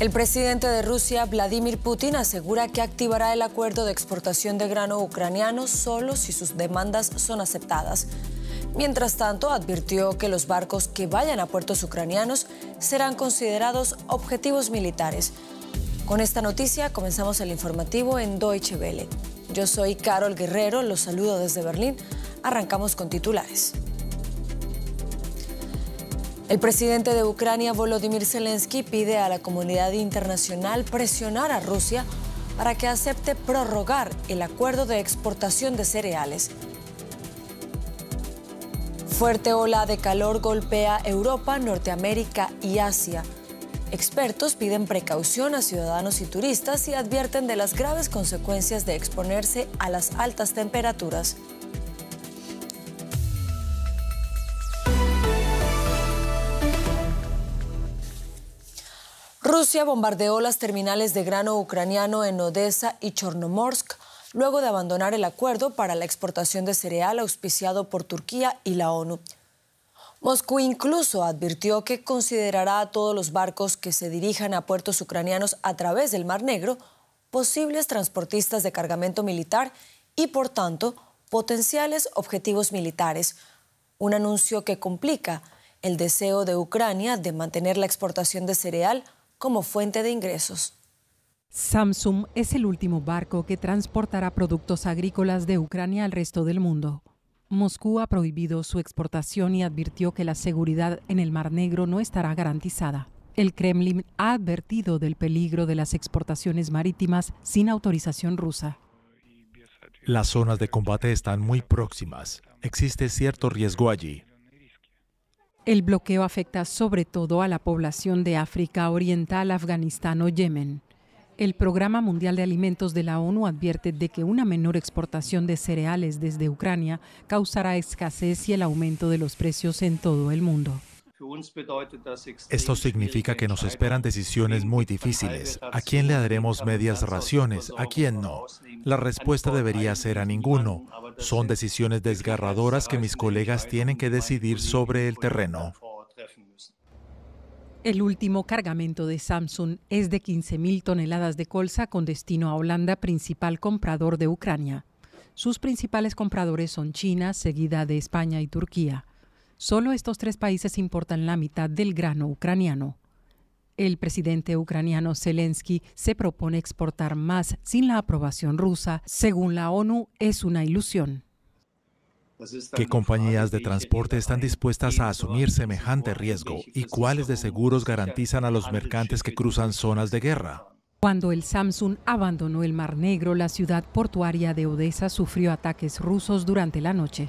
El presidente de Rusia, Vladimir Putin, asegura que activará el acuerdo de exportación de grano ucraniano solo si sus demandas son aceptadas. Mientras tanto, advirtió que los barcos que vayan a puertos ucranianos serán considerados objetivos militares. Con esta noticia comenzamos el informativo en Deutsche Welle. Yo soy Carol Guerrero, los saludo desde Berlín. Arrancamos con titulares. El presidente de Ucrania, Volodymyr Zelensky, pide a la comunidad internacional presionar a Rusia para que acepte prorrogar el acuerdo de exportación de cereales. Fuerte ola de calor golpea Europa, Norteamérica y Asia. Expertos piden precaución a ciudadanos y turistas y advierten de las graves consecuencias de exponerse a las altas temperaturas. Rusia bombardeó las terminales de grano ucraniano en Odessa y Chornomorsk luego de abandonar el acuerdo para la exportación de cereal auspiciado por Turquía y la ONU. Moscú incluso advirtió que considerará a todos los barcos que se dirijan a puertos ucranianos a través del Mar Negro posibles transportistas de cargamento militar y, por tanto, potenciales objetivos militares, un anuncio que complica el deseo de Ucrania de mantener la exportación de cereal como fuente de ingresos. Samsung es el último barco que transportará productos agrícolas de Ucrania al resto del mundo. Moscú ha prohibido su exportación y advirtió que la seguridad en el Mar Negro no estará garantizada. El Kremlin ha advertido del peligro de las exportaciones marítimas sin autorización rusa. Las zonas de combate están muy próximas. Existe cierto riesgo allí. El bloqueo afecta sobre todo a la población de África Oriental, Afganistán o Yemen. El Programa Mundial de Alimentos de la ONU advierte de que una menor exportación de cereales desde Ucrania causará escasez y el aumento de los precios en todo el mundo. Esto significa que nos esperan decisiones muy difíciles. ¿A quién le daremos medias raciones? ¿A quién no? La respuesta debería ser a ninguno. Son decisiones desgarradoras que mis colegas tienen que decidir sobre el terreno. El último cargamento de Samsung es de 15.000 toneladas de colza con destino a Holanda, principal comprador de Ucrania. Sus principales compradores son China, seguida de España y Turquía. Solo estos tres países importan la mitad del grano ucraniano. El presidente ucraniano Zelensky se propone exportar más sin la aprobación rusa. Según la ONU, es una ilusión. ¿Qué compañías de transporte están dispuestas a asumir semejante riesgo y cuáles de seguros garantizan a los mercantes que cruzan zonas de guerra? Cuando el Samsung abandonó el Mar Negro, la ciudad portuaria de Odessa sufrió ataques rusos durante la noche.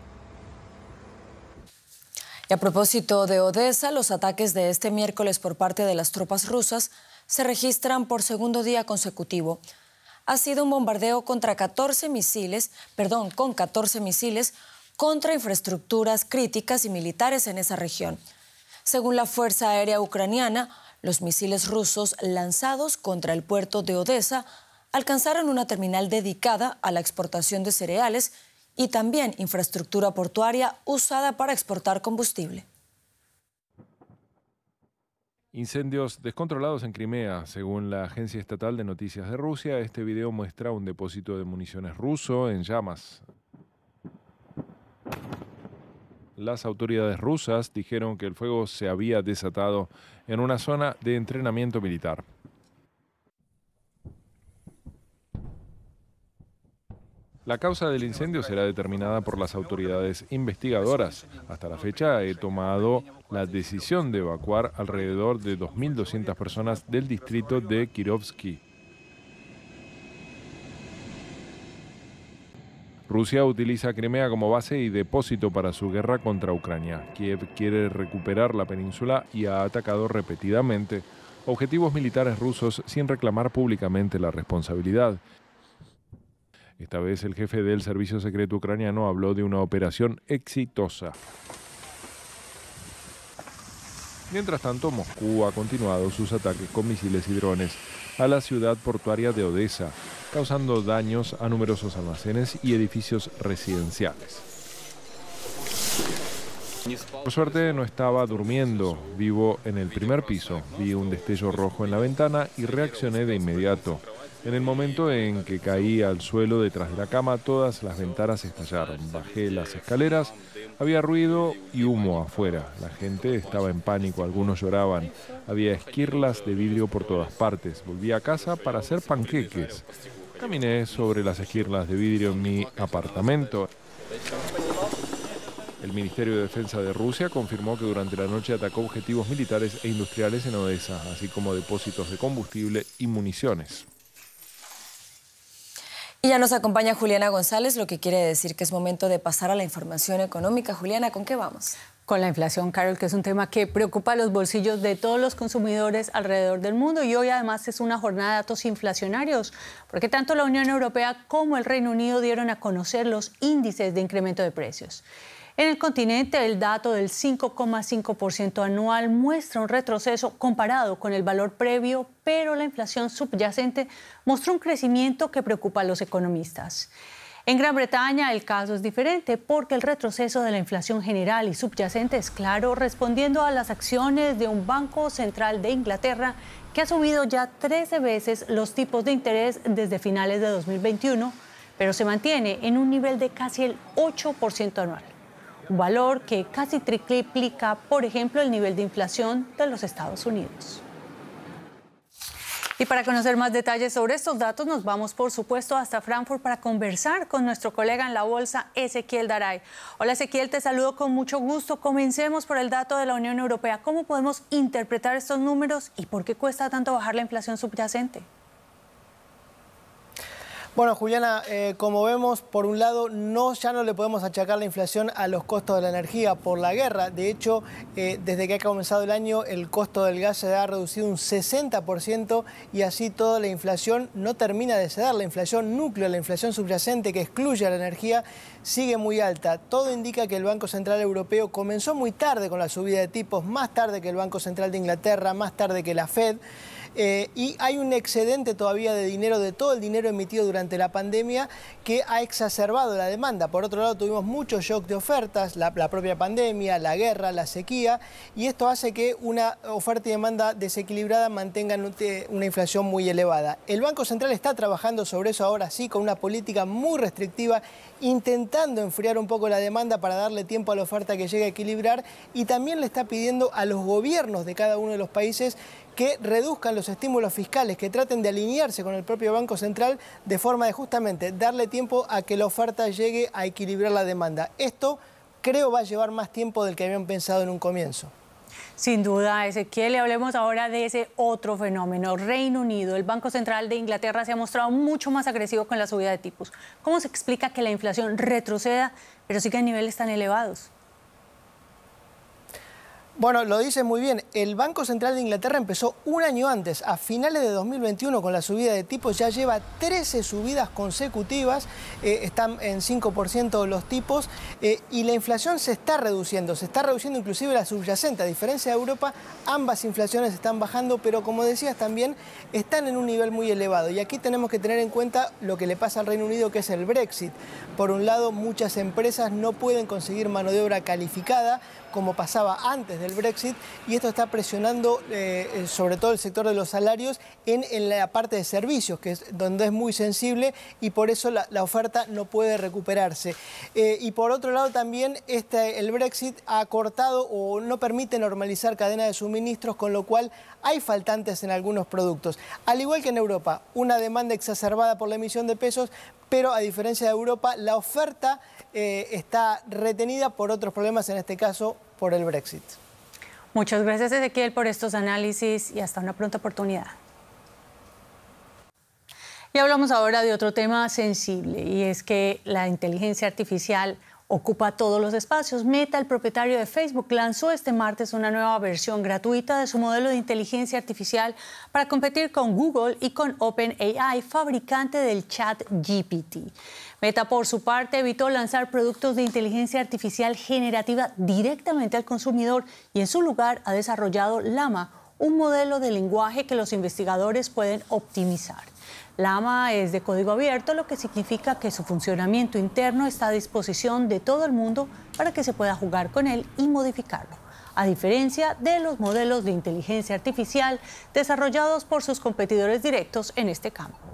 Y a propósito de Odessa, los ataques de este miércoles por parte de las tropas rusas se registran por segundo día consecutivo. Ha sido un bombardeo contra 14 misiles, perdón, con 14 misiles contra infraestructuras críticas y militares en esa región. Según la Fuerza Aérea Ucraniana, los misiles rusos lanzados contra el puerto de Odessa alcanzaron una terminal dedicada a la exportación de cereales y también infraestructura portuaria usada para exportar combustible. Incendios descontrolados en Crimea. Según la Agencia Estatal de Noticias de Rusia, este video muestra un depósito de municiones ruso en llamas. Las autoridades rusas dijeron que el fuego se había desatado en una zona de entrenamiento militar. La causa del incendio será determinada por las autoridades investigadoras. Hasta la fecha he tomado la decisión de evacuar alrededor de 2.200 personas del distrito de Kirovsky. Rusia utiliza Crimea como base y depósito para su guerra contra Ucrania. Kiev quiere recuperar la península y ha atacado repetidamente objetivos militares rusos sin reclamar públicamente la responsabilidad. Esta vez el jefe del servicio secreto ucraniano habló de una operación exitosa. Mientras tanto, Moscú ha continuado sus ataques con misiles y drones a la ciudad portuaria de Odessa, causando daños a numerosos almacenes y edificios residenciales. Por suerte no estaba durmiendo, vivo en el primer piso. Vi un destello rojo en la ventana y reaccioné de inmediato. En el momento en que caí al suelo detrás de la cama, todas las ventanas estallaron. Bajé las escaleras, había ruido y humo afuera. La gente estaba en pánico, algunos lloraban. Había esquirlas de vidrio por todas partes. Volví a casa para hacer panqueques. Caminé sobre las esquirlas de vidrio en mi apartamento. El Ministerio de Defensa de Rusia confirmó que durante la noche atacó objetivos militares e industriales en Odessa, así como depósitos de combustible y municiones. Y ya nos acompaña Juliana González, lo que quiere decir que es momento de pasar a la información económica. Juliana, ¿con qué vamos? Con la inflación, Carol, que es un tema que preocupa los bolsillos de todos los consumidores alrededor del mundo y hoy además es una jornada de datos inflacionarios, porque tanto la Unión Europea como el Reino Unido dieron a conocer los índices de incremento de precios. En el continente, el dato del 5,5% anual muestra un retroceso comparado con el valor previo, pero la inflación subyacente mostró un crecimiento que preocupa a los economistas. En Gran Bretaña el caso es diferente porque el retroceso de la inflación general y subyacente es claro, respondiendo a las acciones de un Banco Central de Inglaterra que ha subido ya 13 veces los tipos de interés desde finales de 2021, pero se mantiene en un nivel de casi el 8% anual un valor que casi triplica, por ejemplo, el nivel de inflación de los Estados Unidos. Y para conocer más detalles sobre estos datos, nos vamos, por supuesto, hasta Frankfurt para conversar con nuestro colega en la bolsa, Ezequiel Daray. Hola, Ezequiel, te saludo con mucho gusto. Comencemos por el dato de la Unión Europea. ¿Cómo podemos interpretar estos números y por qué cuesta tanto bajar la inflación subyacente? Bueno, Juliana, eh, como vemos, por un lado, no, ya no le podemos achacar la inflación a los costos de la energía por la guerra. De hecho, eh, desde que ha comenzado el año, el costo del gas se ha reducido un 60% y así toda la inflación no termina de ceder. La inflación núcleo, la inflación subyacente que excluye a la energía, sigue muy alta. Todo indica que el Banco Central Europeo comenzó muy tarde con la subida de tipos, más tarde que el Banco Central de Inglaterra, más tarde que la Fed. Eh, y hay un excedente todavía de dinero, de todo el dinero emitido durante la pandemia, que ha exacerbado la demanda. Por otro lado, tuvimos mucho shock de ofertas, la, propia pandemia, la guerra, la sequía, y esto hace que una oferta y demanda desequilibrada mantengan una inflación muy elevada. El Banco Central está trabajando sobre eso ahora sí, con una política muy restrictiva, intentando enfriar un poco la demanda para darle tiempo a la oferta que llegue a equilibrar, y también le está pidiendo a los gobiernos de cada uno de los países que reduzcan los estímulos fiscales, que traten de alinearse con el propio Banco Central de forma de justamente darle tiempo a que la oferta llegue a equilibrar la demanda. Esto creo va a llevar más tiempo del que habían pensado en un comienzo. Sin duda, Ezequiel, le hablemos ahora de ese otro fenómeno, Reino Unido. El Banco Central de Inglaterra se ha mostrado mucho más agresivo con la subida de tipos. ¿Cómo se explica que la inflación retroceda, pero siga en niveles tan elevados? Bueno, lo dice muy bien. El Banco Central de Inglaterra empezó un año antes, a finales de 2021, con la subida de tipos. Ya lleva 13 subidas consecutivas, eh, están en 5% los tipos, eh, y la inflación se está reduciendo. Se está reduciendo inclusive la subyacente. A diferencia de Europa, ambas inflaciones están bajando, pero como decías también, están en un nivel muy elevado. Y aquí tenemos que tener en cuenta lo que le pasa al Reino Unido, que es el Brexit. Por un lado, muchas empresas no pueden conseguir mano de obra calificada, como pasaba antes del Brexit, y esto está presionando eh, sobre todo el sector de los salarios en, la parte de servicios, que es donde es muy sensible y por eso la, oferta no puede recuperarse. Eh, y por otro lado también este, el Brexit ha cortado o no permite normalizar cadena de suministros, con lo cual hay faltantes en algunos productos. Al igual que en Europa, una demanda exacerbada por la emisión de pesos, pero a diferencia de Europa, la oferta eh, está retenida por otros problemas, en este caso por el Brexit. Muchas gracias Ezequiel por estos análisis y hasta una pronta oportunidad. Y hablamos ahora de otro tema sensible y es que la inteligencia artificial ocupa todos los espacios. Meta, el propietario de Facebook, lanzó este martes una nueva versión gratuita de su modelo de inteligencia artificial para competir con Google y con OpenAI, fabricante del chat GPT. Meta, por su parte, evitó lanzar productos de inteligencia artificial generativa directamente al consumidor y en su lugar ha desarrollado Llama, un modelo de lenguaje que los investigadores pueden optimizar. Lama es de código abierto, lo que significa que su funcionamiento interno está a disposición de todo el mundo para que se pueda jugar con él y modificarlo, a diferencia de los modelos de inteligencia artificial desarrollados por sus competidores directos en este campo.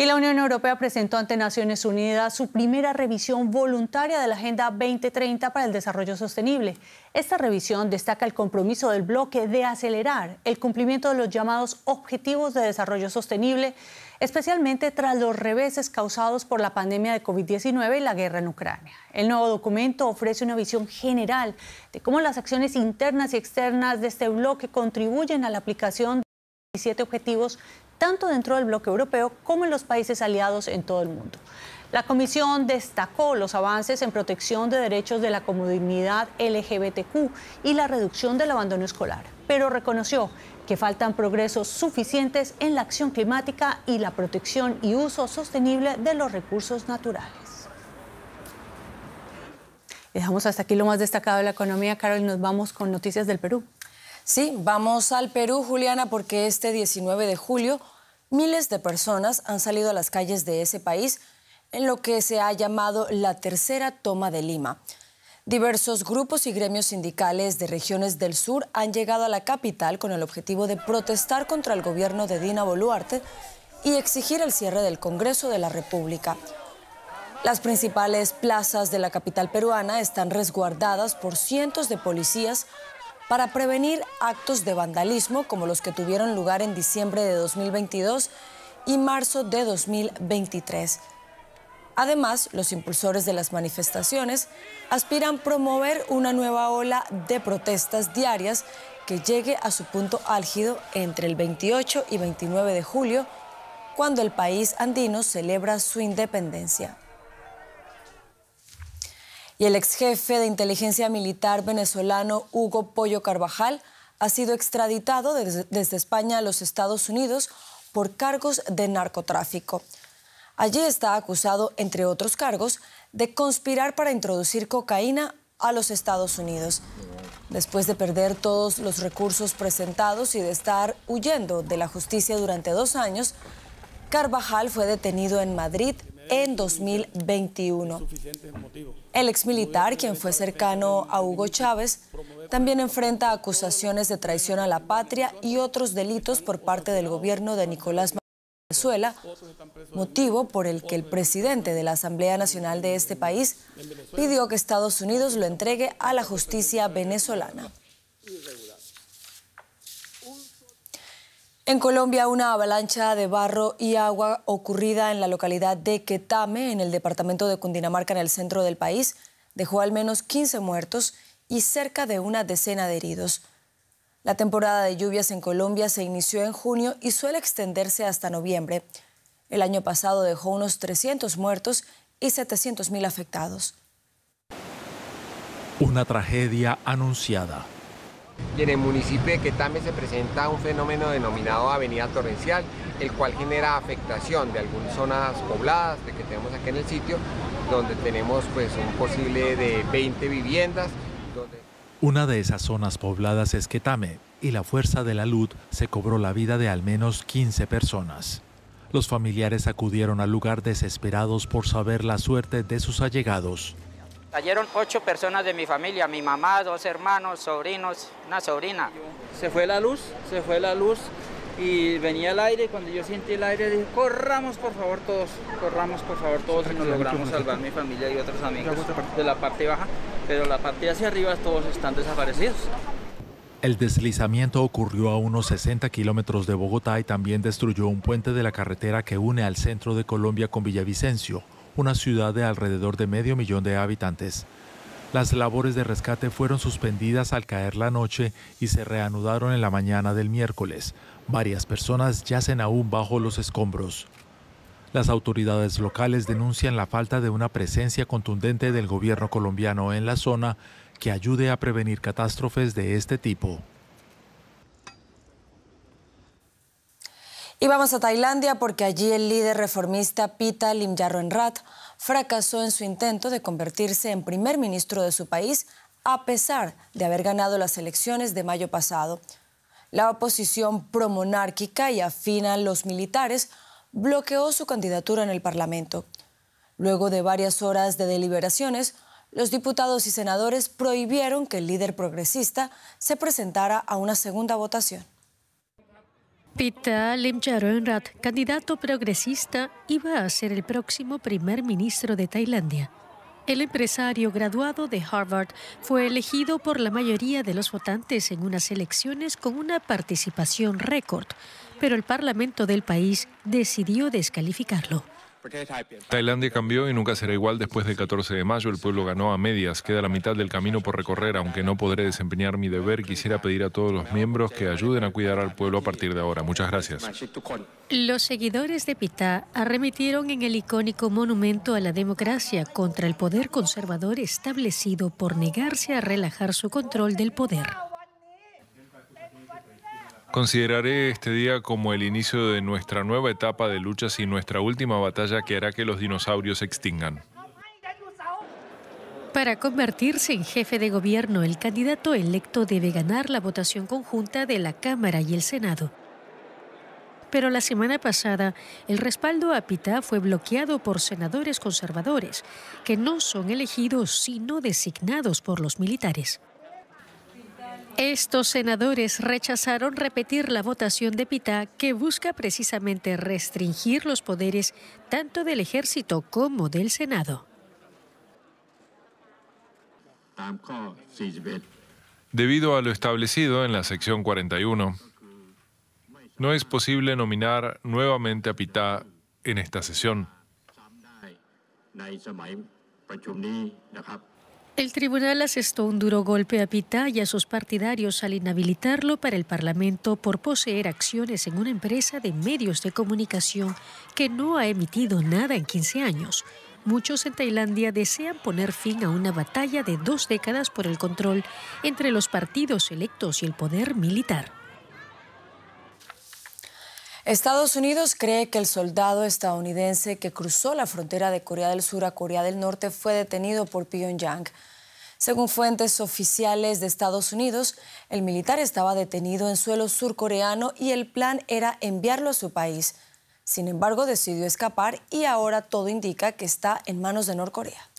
Y la Unión Europea presentó ante Naciones Unidas su primera revisión voluntaria de la Agenda 2030 para el Desarrollo Sostenible. Esta revisión destaca el compromiso del bloque de acelerar el cumplimiento de los llamados Objetivos de Desarrollo Sostenible, especialmente tras los reveses causados por la pandemia de COVID-19 y la guerra en Ucrania. El nuevo documento ofrece una visión general de cómo las acciones internas y externas de este bloque contribuyen a la aplicación 17 objetivos tanto dentro del bloque europeo como en los países aliados en todo el mundo. La Comisión destacó los avances en protección de derechos de la comunidad LGBTQ y la reducción del abandono escolar, pero reconoció que faltan progresos suficientes en la acción climática y la protección y uso sostenible de los recursos naturales. Dejamos hasta aquí lo más destacado de la economía, Carol, y nos vamos con noticias del Perú. Sí, vamos al Perú, Juliana, porque este 19 de julio miles de personas han salido a las calles de ese país en lo que se ha llamado la tercera toma de Lima. Diversos grupos y gremios sindicales de regiones del sur han llegado a la capital con el objetivo de protestar contra el gobierno de Dina Boluarte y exigir el cierre del Congreso de la República. Las principales plazas de la capital peruana están resguardadas por cientos de policías para prevenir actos de vandalismo como los que tuvieron lugar en diciembre de 2022 y marzo de 2023. Además, los impulsores de las manifestaciones aspiran promover una nueva ola de protestas diarias que llegue a su punto álgido entre el 28 y 29 de julio, cuando el país andino celebra su independencia y el ex jefe de inteligencia militar venezolano Hugo Pollo Carvajal ha sido extraditado desde, España a los Estados Unidos por cargos de narcotráfico. Allí está acusado, entre otros cargos, de conspirar para introducir cocaína a los Estados Unidos. Después de perder todos los recursos presentados y de estar huyendo de la justicia durante dos años, Carvajal fue detenido en Madrid en 2021. El exmilitar, quien fue cercano a Hugo Chávez, también enfrenta acusaciones de traición a la patria y otros delitos por parte del gobierno de Nicolás Venezuela, motivo por el que el presidente de la Asamblea Nacional de este país pidió que Estados Unidos lo entregue a la justicia venezolana. En Colombia, una avalancha de barro y agua ocurrida en la localidad de Quetame, en el departamento de Cundinamarca, en el centro del país, dejó al menos 15 muertos y cerca de una decena de heridos. La temporada de lluvias en Colombia se inició en junio y suele extenderse hasta noviembre. El año pasado dejó unos 300 muertos y 700 mil afectados. Una tragedia anunciada. Y en el municipio de Quetame se presenta un fenómeno denominado avenida torrencial, el cual genera afectación de algunas zonas pobladas de que tenemos aquí en el sitio, donde tenemos pues un posible de 20 viviendas. Una de esas zonas pobladas es Quetame y la fuerza de la luz se cobró la vida de al menos 15 personas. Los familiares acudieron al lugar desesperados por saber la suerte de sus allegados. Cayeron ocho personas de mi familia, mi mamá, dos hermanos, sobrinos, una sobrina. Se fue la luz, se fue la luz y venía el aire. Cuando yo sentí el aire dije, corramos por favor todos, corramos por favor todos y nos logramos salvar mi familia y otros amigos de la parte baja, pero la parte hacia arriba todos están desaparecidos. El deslizamiento ocurrió a unos 60 kilómetros de Bogotá y también destruyó un puente de la carretera que une al centro de Colombia con Villavicencio una ciudad de alrededor de medio millón de habitantes. Las labores de rescate fueron suspendidas al caer la noche y se reanudaron en la mañana del miércoles. Varias personas yacen aún bajo los escombros. Las autoridades locales denuncian la falta de una presencia contundente del gobierno colombiano en la zona que ayude a prevenir catástrofes de este tipo. Y vamos a Tailandia porque allí el líder reformista Pita Limjaroenrat fracasó en su intento de convertirse en primer ministro de su país a pesar de haber ganado las elecciones de mayo pasado. La oposición promonárquica y afín a los militares bloqueó su candidatura en el Parlamento. Luego de varias horas de deliberaciones, los diputados y senadores prohibieron que el líder progresista se presentara a una segunda votación. Pita Limjaroenrat, candidato progresista, iba a ser el próximo primer ministro de Tailandia. El empresario graduado de Harvard fue elegido por la mayoría de los votantes en unas elecciones con una participación récord, pero el Parlamento del país decidió descalificarlo. Tailandia cambió y nunca será igual después del 14 de mayo. El pueblo ganó a medias. Queda la mitad del camino por recorrer. Aunque no podré desempeñar mi deber, quisiera pedir a todos los miembros que ayuden a cuidar al pueblo a partir de ahora. Muchas gracias. Los seguidores de Pitá arremetieron en el icónico monumento a la democracia contra el poder conservador establecido por negarse a relajar su control del poder. Consideraré este día como el inicio de nuestra nueva etapa de luchas y nuestra última batalla que hará que los dinosaurios se extingan. Para convertirse en jefe de gobierno, el candidato electo debe ganar la votación conjunta de la Cámara y el Senado. Pero la semana pasada, el respaldo a Pitá fue bloqueado por senadores conservadores, que no son elegidos sino designados por los militares. Estos senadores rechazaron repetir la votación de Pitá que busca precisamente restringir los poderes tanto del ejército como del Senado. Debido a lo establecido en la sección 41, no es posible nominar nuevamente a Pitá en esta sesión. El tribunal asestó un duro golpe a Pitá y a sus partidarios al inhabilitarlo para el Parlamento por poseer acciones en una empresa de medios de comunicación que no ha emitido nada en 15 años. Muchos en Tailandia desean poner fin a una batalla de dos décadas por el control entre los partidos electos y el poder militar. Estados Unidos cree que el soldado estadounidense que cruzó la frontera de Corea del Sur a Corea del Norte fue detenido por Pyongyang. Según fuentes oficiales de Estados Unidos, el militar estaba detenido en suelo surcoreano y el plan era enviarlo a su país. Sin embargo, decidió escapar y ahora todo indica que está en manos de Norcorea.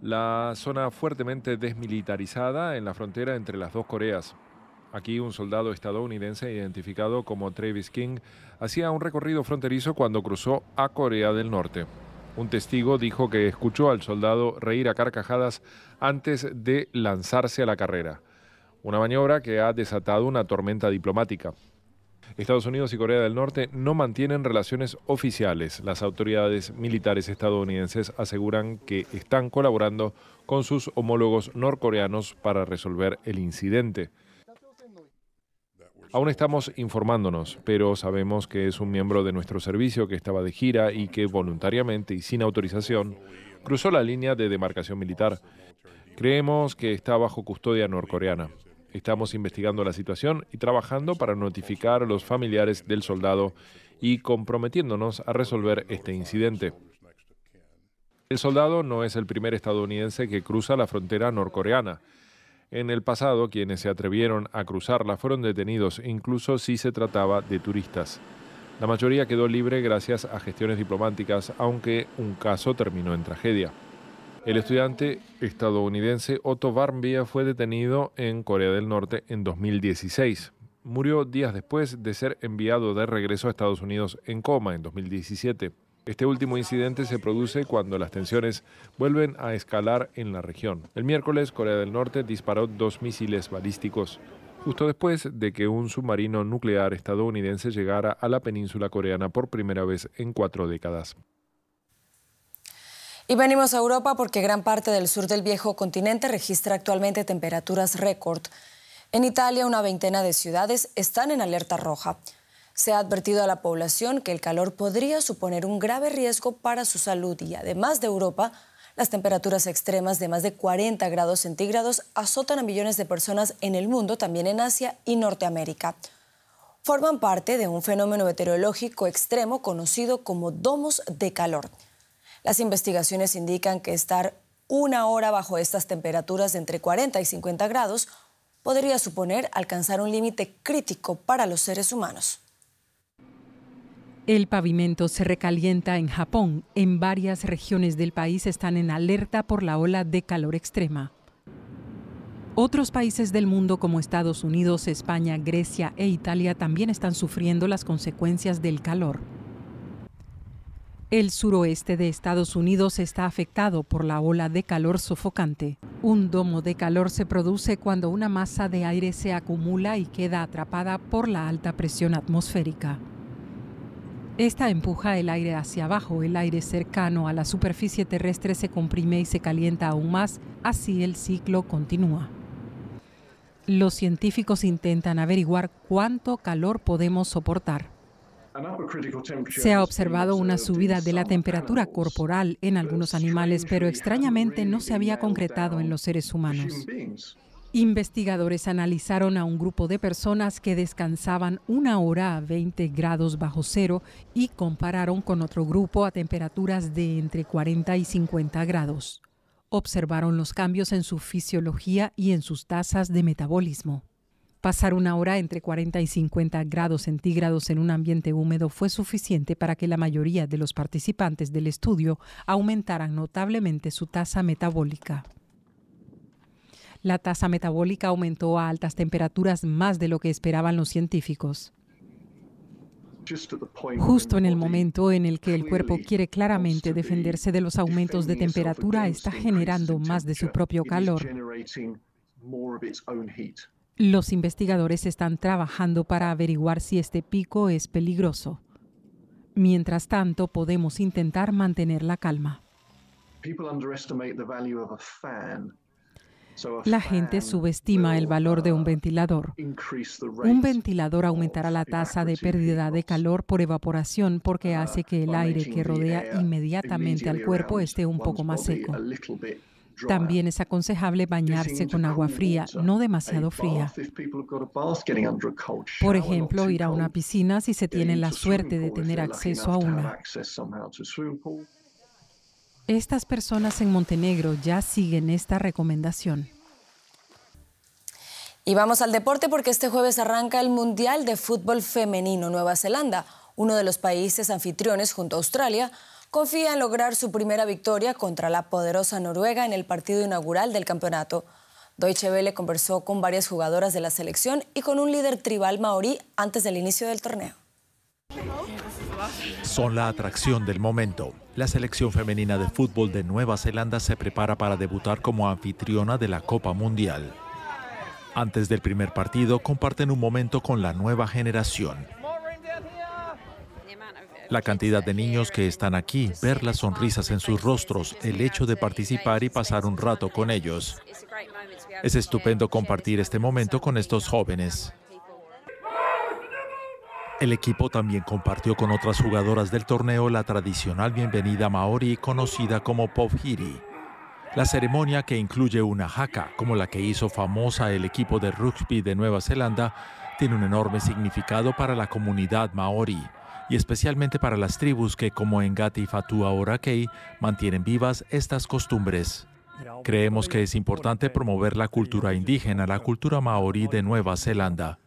La zona fuertemente desmilitarizada en la frontera entre las dos Coreas. Aquí un soldado estadounidense identificado como Travis King hacía un recorrido fronterizo cuando cruzó a Corea del Norte. Un testigo dijo que escuchó al soldado reír a carcajadas antes de lanzarse a la carrera, una maniobra que ha desatado una tormenta diplomática. Estados Unidos y Corea del Norte no mantienen relaciones oficiales. Las autoridades militares estadounidenses aseguran que están colaborando con sus homólogos norcoreanos para resolver el incidente. Aún estamos informándonos, pero sabemos que es un miembro de nuestro servicio que estaba de gira y que voluntariamente y sin autorización cruzó la línea de demarcación militar. Creemos que está bajo custodia norcoreana. Estamos investigando la situación y trabajando para notificar a los familiares del soldado y comprometiéndonos a resolver este incidente. El soldado no es el primer estadounidense que cruza la frontera norcoreana. En el pasado, quienes se atrevieron a cruzarla fueron detenidos, incluso si se trataba de turistas. La mayoría quedó libre gracias a gestiones diplomáticas, aunque un caso terminó en tragedia. El estudiante estadounidense Otto Warmbier fue detenido en Corea del Norte en 2016. Murió días después de ser enviado de regreso a Estados Unidos en coma en 2017. Este último incidente se produce cuando las tensiones vuelven a escalar en la región. El miércoles, Corea del Norte disparó dos misiles balísticos, justo después de que un submarino nuclear estadounidense llegara a la península coreana por primera vez en cuatro décadas. Y venimos a Europa porque gran parte del sur del viejo continente registra actualmente temperaturas récord. En Italia, una veintena de ciudades están en alerta roja. Se ha advertido a la población que el calor podría suponer un grave riesgo para su salud y además de Europa, las temperaturas extremas de más de 40 grados centígrados azotan a millones de personas en el mundo, también en Asia y Norteamérica. Forman parte de un fenómeno meteorológico extremo conocido como domos de calor. Las investigaciones indican que estar una hora bajo estas temperaturas de entre 40 y 50 grados podría suponer alcanzar un límite crítico para los seres humanos. El pavimento se recalienta en Japón. En varias regiones del país están en alerta por la ola de calor extrema. Otros países del mundo como Estados Unidos, España, Grecia e Italia también están sufriendo las consecuencias del calor. El suroeste de Estados Unidos está afectado por la ola de calor sofocante. Un domo de calor se produce cuando una masa de aire se acumula y queda atrapada por la alta presión atmosférica. Esta empuja el aire hacia abajo, el aire cercano a la superficie terrestre se comprime y se calienta aún más, así el ciclo continúa. Los científicos intentan averiguar cuánto calor podemos soportar. Se ha observado una subida de la temperatura corporal en algunos animales, pero extrañamente no se había concretado en los seres humanos. Investigadores analizaron a un grupo de personas que descansaban una hora a 20 grados bajo cero y compararon con otro grupo a temperaturas de entre 40 y 50 grados. Observaron los cambios en su fisiología y en sus tasas de metabolismo. Pasar una hora entre 40 y 50 grados centígrados en un ambiente húmedo fue suficiente para que la mayoría de los participantes del estudio aumentaran notablemente su tasa metabólica. La tasa metabólica aumentó a altas temperaturas más de lo que esperaban los científicos. Justo en el momento en el que el cuerpo quiere claramente defenderse de los aumentos de temperatura, está generando más de su propio calor. Los investigadores están trabajando para averiguar si este pico es peligroso. Mientras tanto, podemos intentar mantener la calma. La gente subestima el valor de un ventilador. Un ventilador aumentará la tasa de pérdida de calor por evaporación porque hace que el aire que rodea inmediatamente al cuerpo esté un poco más seco. También es aconsejable bañarse con agua fría, no demasiado fría. Por ejemplo, ir a una piscina si se tiene la suerte de tener acceso a una. Estas personas en Montenegro ya siguen esta recomendación. Y vamos al deporte porque este jueves arranca el Mundial de Fútbol Femenino Nueva Zelanda. Uno de los países anfitriones junto a Australia confía en lograr su primera victoria contra la poderosa Noruega en el partido inaugural del campeonato. Deutsche Welle conversó con varias jugadoras de la selección y con un líder tribal maorí antes del inicio del torneo. Son la atracción del momento. La selección femenina de fútbol de Nueva Zelanda se prepara para debutar como anfitriona de la Copa Mundial. Antes del primer partido comparten un momento con la nueva generación. La cantidad de niños que están aquí, ver las sonrisas en sus rostros, el hecho de participar y pasar un rato con ellos. Es estupendo compartir este momento con estos jóvenes. El equipo también compartió con otras jugadoras del torneo la tradicional bienvenida maori conocida como Povhiri. La ceremonia que incluye una haka, como la que hizo famosa el equipo de rugby de Nueva Zelanda, tiene un enorme significado para la comunidad maori y especialmente para las tribus que, como en Gati Fatua Orakei, mantienen vivas estas costumbres. Creemos que es importante promover la cultura indígena, la cultura maorí de Nueva Zelanda.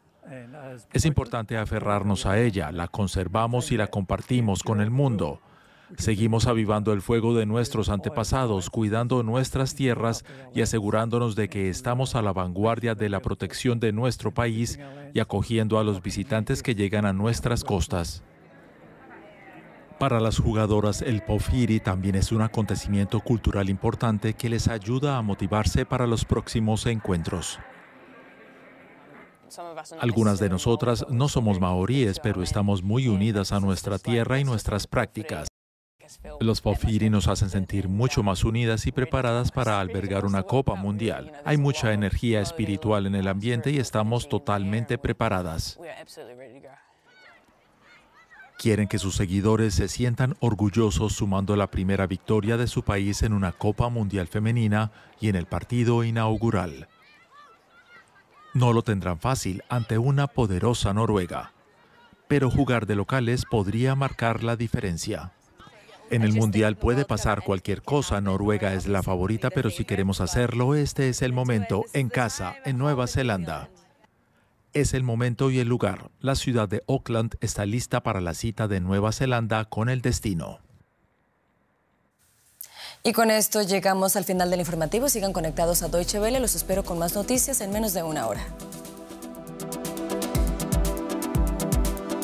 Es importante aferrarnos a ella, la conservamos y la compartimos con el mundo. Seguimos avivando el fuego de nuestros antepasados, cuidando nuestras tierras y asegurándonos de que estamos a la vanguardia de la protección de nuestro país y acogiendo a los visitantes que llegan a nuestras costas. Para las jugadoras, el Pofiri también es un acontecimiento cultural importante que les ayuda a motivarse para los próximos encuentros. Algunas de nosotras no somos maoríes, pero estamos muy unidas a nuestra tierra y nuestras prácticas. Los Pofiri nos hacen sentir mucho más unidas y preparadas para albergar una Copa Mundial. Hay mucha energía espiritual en el ambiente y estamos totalmente preparadas. Quieren que sus seguidores se sientan orgullosos sumando la primera victoria de su país en una Copa Mundial Femenina y en el partido inaugural. No lo tendrán fácil ante una poderosa Noruega, pero jugar de locales podría marcar la diferencia. En el Mundial puede pasar cualquier cosa. Noruega es la favorita, pero si queremos hacerlo, este es el momento, en casa, en Nueva Zelanda. Es el momento y el lugar. La ciudad de Auckland está lista para la cita de Nueva Zelanda con el destino. Y con esto llegamos al final del informativo. Sigan conectados a Deutsche Welle. Los espero con más noticias en menos de una hora.